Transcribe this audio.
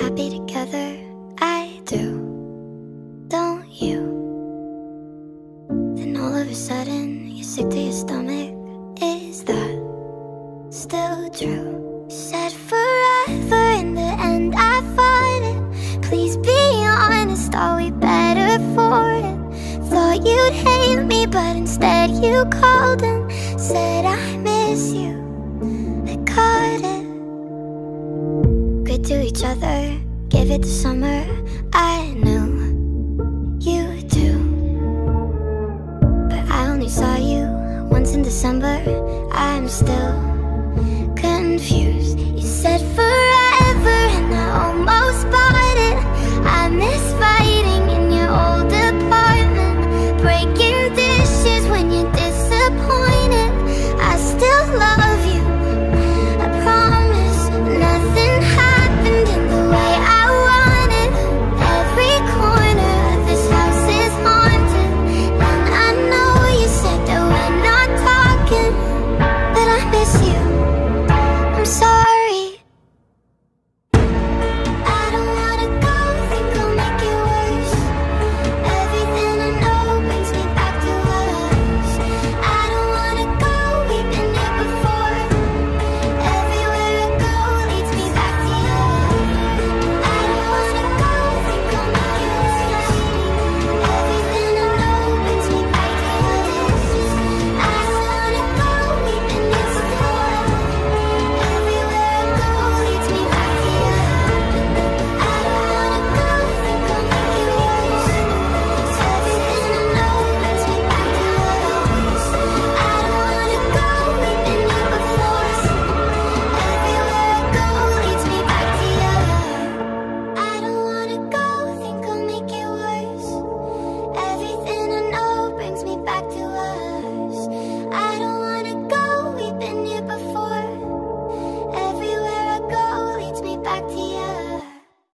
other, I do, don't you? Then all of a sudden, you're sick to your stomach. Is that still true? You said forever, in the end, I fought it. Please be honest, are we better for it? Thought you'd hate me, but instead you called and said, I miss you. I caught it. Good to each other, give it to summer. I knew you too. But I only saw you once in December. I'm still confused. You said